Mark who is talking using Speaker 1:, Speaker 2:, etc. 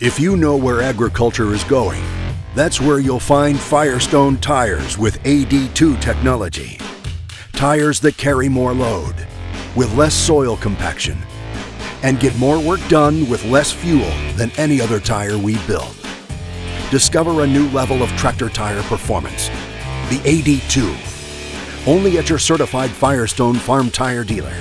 Speaker 1: If you know where agriculture is going, that's where you'll find Firestone tires with AD2 technology. Tires that carry more load, with less soil compaction, and get more work done with less fuel than any other tire we build. Discover a new level of tractor tire performance. The AD2. Only at your certified Firestone Farm Tire dealer.